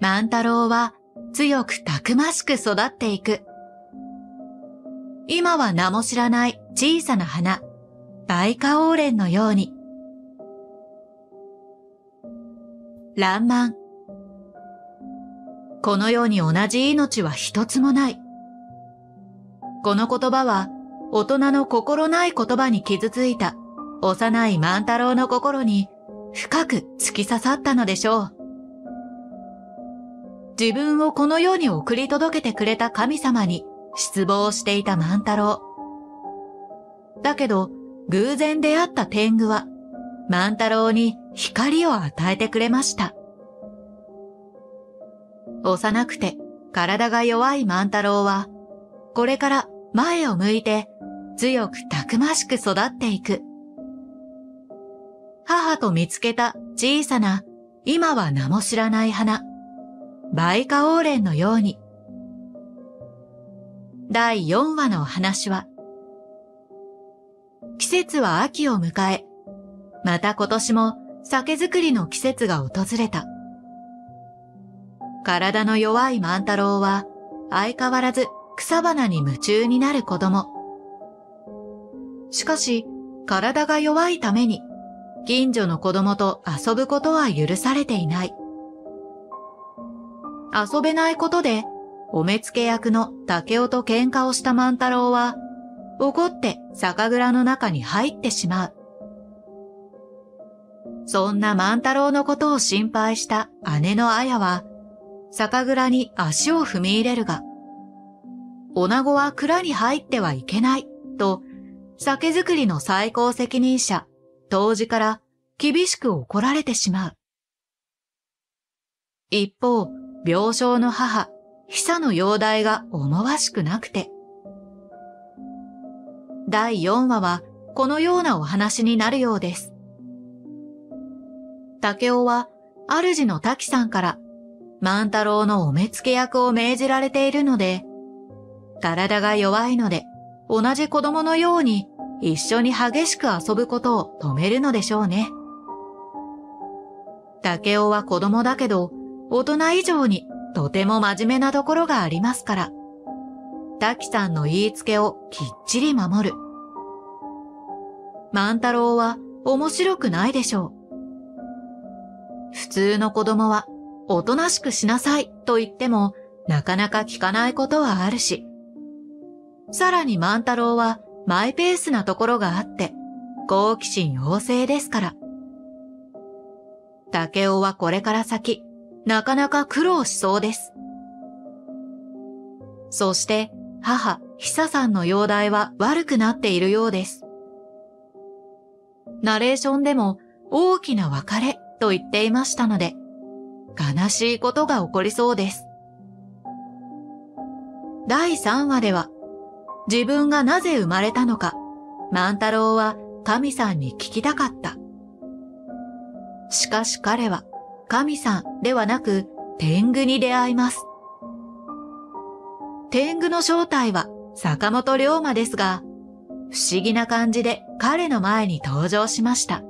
万太郎は強くたくましく育っていく。今は名も知らない小さな花、バイカオーレンのように。らんまん。この世に同じ命は一つもない。この言葉は大人の心ない言葉に傷ついた幼い万太郎の心に深く突き刺さったのでしょう。自分をこの世に送り届けてくれた神様に失望していた万太郎。だけど、偶然出会った天狗は、万太郎に光を与えてくれました。幼くて体が弱い万太郎は、これから前を向いて強くたくましく育っていく。母と見つけた小さな今は名も知らない花、バイカオーレンのように。第4話のお話は、季節は秋を迎え、また今年も酒造りの季節が訪れた。体の弱い万太郎は相変わらず草花に夢中になる子供。しかし、体が弱いために、近所の子供と遊ぶことは許されていない。遊べないことでお目付け役の竹雄と喧嘩をした万太郎は、怒って酒蔵の中に入ってしまう。そんな万太郎のことを心配した姉の綾は、酒蔵に足を踏み入れるが、女子は蔵に入ってはいけない、と、酒造りの最高責任者、当時から厳しく怒られてしまう。一方、病床の母、久の容体が思わしくなくて。第4話はこのようなお話になるようです。竹雄は主の滝さんから万太郎のお目付け役を命じられているので、体が弱いので同じ子供のように一緒に激しく遊ぶことを止めるのでしょうね。竹雄は子供だけど大人以上にとても真面目なところがありますから。滝さんの言いつけをきっちり守る。万太郎は面白くないでしょう。普通の子供はおとなしくしなさいと言ってもなかなか聞かないことはあるし。さらに万太郎はマイペースなところがあって好奇心旺盛ですから。竹雄はこれから先なかなか苦労しそうです。そして母、久さんの容体は悪くなっているようです。ナレーションでも大きな別れと言っていましたので、悲しいことが起こりそうです。第3話では、自分がなぜ生まれたのか、万太郎は神さんに聞きたかった。しかし彼は、神さんではなく天狗に出会います。天狗の正体は坂本龍馬ですが、不思議な感じで彼の前に登場しました。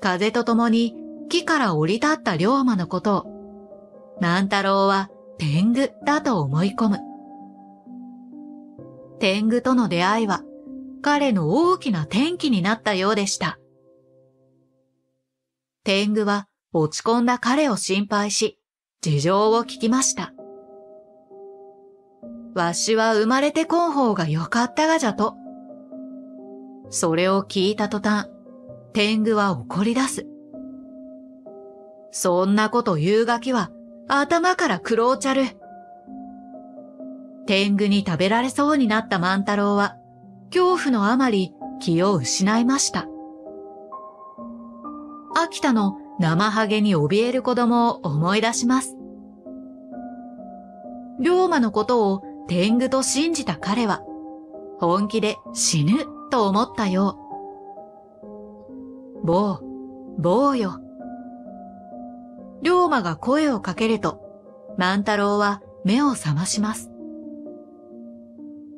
風と共に木から降り立った龍馬のことを、万太郎は天狗だと思い込む。天狗との出会いは彼の大きな転機になったようでした。天狗は落ち込んだ彼を心配し、事情を聞きました。わしは生まれてこん方がよかったがじゃと。それを聞いた途端、天狗は怒り出す。そんなこと言うがきは頭から苦労ちゃる。天狗に食べられそうになった万太郎は、恐怖のあまり気を失いました。秋田の生ハゲに怯える子供を思い出します。龍馬のことを天狗と信じた彼は、本気で死ぬと思ったよう。坊、坊よ。龍馬が声をかけると、万太郎は目を覚まします。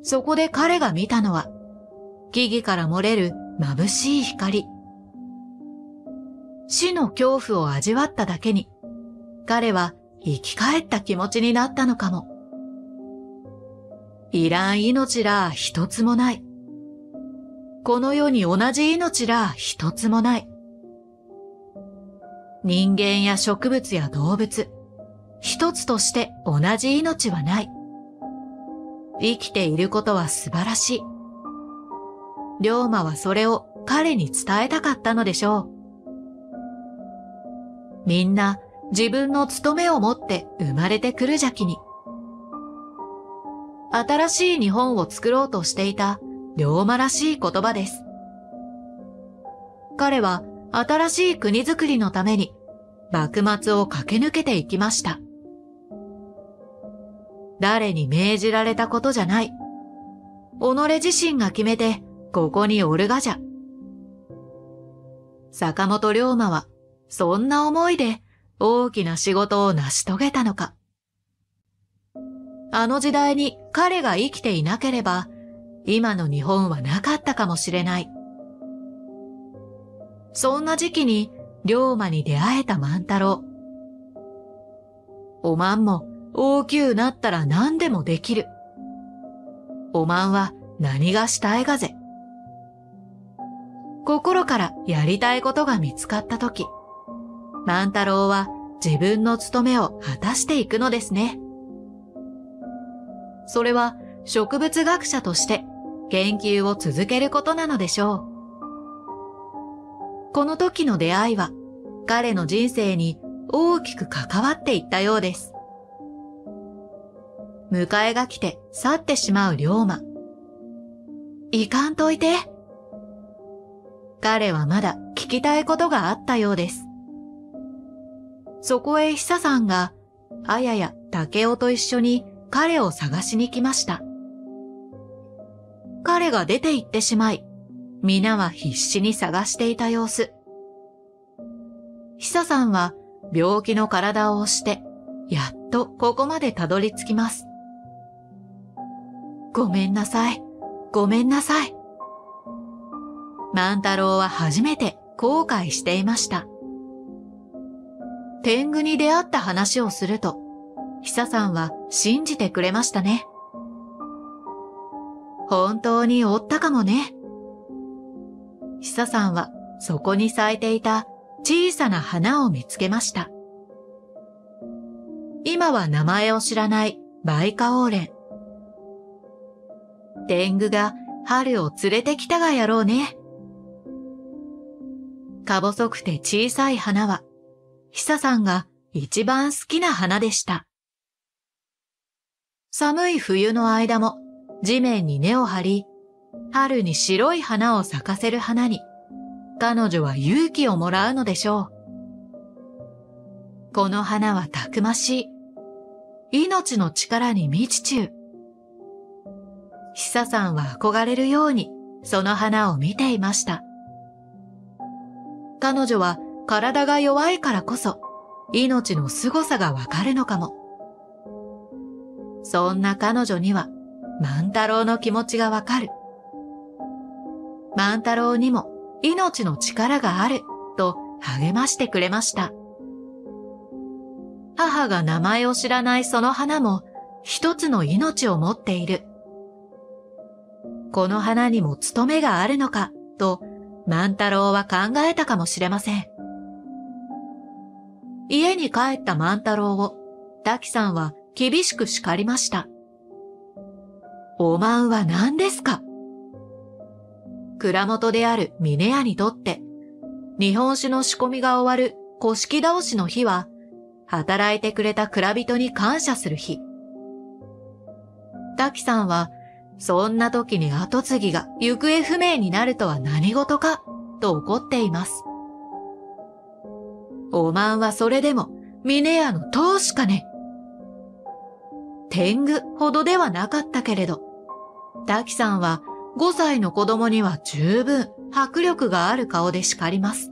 そこで彼が見たのは、木々から漏れる眩しい光。死の恐怖を味わっただけに、彼は生き返った気持ちになったのかも。いらん命ら一つもない。この世に同じ命ら一つもない。人間や植物や動物、一つとして同じ命はない。生きていることは素晴らしい。龍馬はそれを彼に伝えたかったのでしょう。みんな自分の務めを持って生まれてくるじゃきに。新しい日本を作ろうとしていた龍馬らしい言葉です。彼は新しい国づくりのために幕末を駆け抜けていきました。誰に命じられたことじゃない。己自身が決めてここにおるがじゃ。坂本龍馬はそんな思いで大きな仕事を成し遂げたのか。あの時代に彼が生きていなければ、今の日本はなかったかもしれない。そんな時期に龍馬に出会えた万太郎。おまんも大きゅうなったら何でもできる。おまんは何がしたいがぜ。心からやりたいことが見つかったとき、万太郎は自分の務めを果たしていくのですね。それは植物学者として研究を続けることなのでしょう。この時の出会いは彼の人生に大きく関わっていったようです。迎えが来て去ってしまう龍馬。いかんといて。彼はまだ聞きたいことがあったようです。そこへ久さんが、あやや竹雄と一緒に彼を探しに来ました。彼が出て行ってしまい、皆は必死に探していた様子。久さんは病気の体を押して、やっとここまでたどり着きます。ごめんなさい。ごめんなさい。万太郎は初めて後悔していました。天狗に出会った話をすると、久さんは信じてくれましたね。本当におったかもね。久さんはそこに咲いていた小さな花を見つけました。今は名前を知らないバイカオーレン。天狗が春を連れてきたがやろうね。か細くて小さい花は、久さんが一番好きな花でした。寒い冬の間も地面に根を張り、春に白い花を咲かせる花に、彼女は勇気をもらうのでしょう。この花はたくましい。命の力に満ち中。久さんは憧れるようにその花を見ていました。彼女は体が弱いからこそ命の凄さがわかるのかも。そんな彼女には万太郎の気持ちがわかる。万太郎にも命の力があると励ましてくれました。母が名前を知らないその花も一つの命を持っている。この花にも務めがあるのかと万太郎は考えたかもしれません。家に帰った万太郎を滝さんは厳しく叱りました。おまんは何ですか？蔵元である峰屋にとって、日本酒の仕込みが終わる古式倒しの日は、働いてくれた蔵人に感謝する日。滝さんは、そんな時に後継ぎが行方不明になるとは何事か、と怒っています。おまんはそれでも、峰屋の当主かね。天狗ほどではなかったけれど、滝さんは5歳の子供には十分迫力がある顔で叱ります。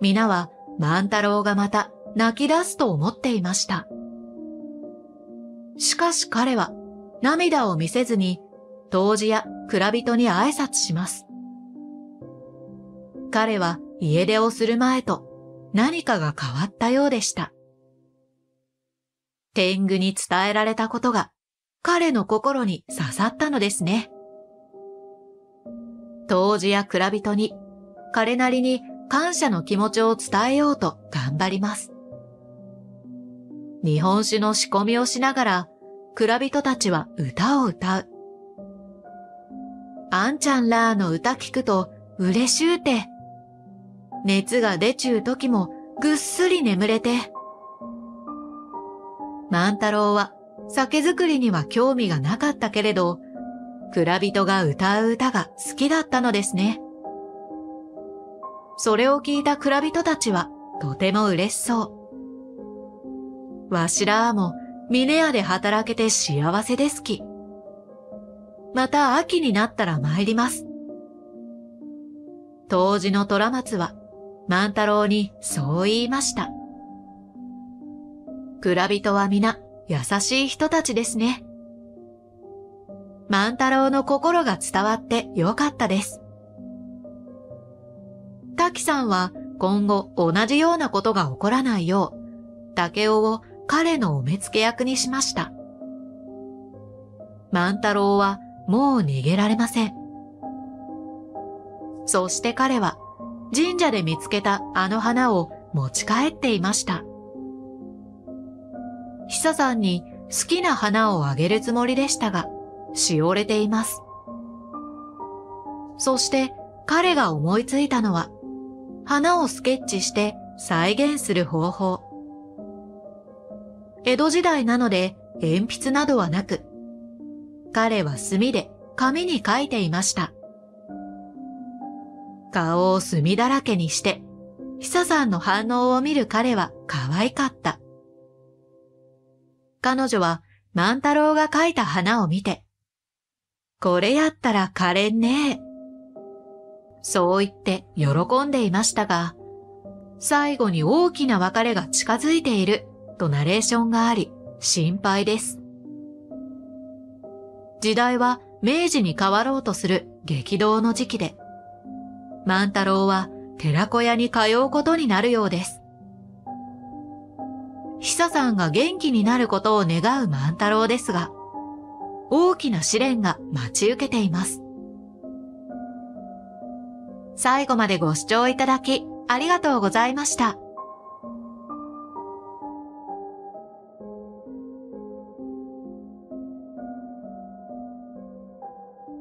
皆は万太郎がまた泣き出すと思っていました。しかし彼は涙を見せずに、当時や蔵人に挨拶します。彼は家出をする前と、何かが変わったようでした。天狗に伝えられたことが彼の心に刺さったのですね。当時や蔵人に彼なりに感謝の気持ちを伝えようと頑張ります。日本酒の仕込みをしながら、蔵人たちは歌を歌う。あんちゃんらーの歌聞くと嬉しゅうて。熱が出ちゅう時もぐっすり眠れて。万太郎は酒造りには興味がなかったけれど、蔵人が歌う歌が好きだったのですね。それを聞いた蔵人たちはとても嬉しそう。わしらも峰屋で働けて幸せですき。また秋になったら参ります。当時の虎松は万太郎にそう言いました。蔵人は皆優しい人たちですね。万太郎の心が伝わってよかったです。滝さんは今後同じようなことが起こらないよう、竹雄を彼のお目付け役にしました。万太郎はもう逃げられません。そして彼は神社で見つけたあの花を持ち帰っていました。久さんに好きな花をあげるつもりでしたが、しおれています。そして彼が思いついたのは、花をスケッチして再現する方法。江戸時代なので鉛筆などはなく、彼は墨で紙に書いていました。顔を墨だらけにして、久さんの反応を見る彼は可愛かった。彼女は万太郎が描いた花を見て、これやったら可憐ねえ。そう言って喜んでいましたが、最後に大きな別れが近づいているとナレーションがあり、心配です。時代は明治に変わろうとする激動の時期で、万太郎は寺子屋に通うことになるようです。久さんが元気になることを願う万太郎ですが、大きな試練が待ち受けています。最後までご視聴いただきありがとうございました。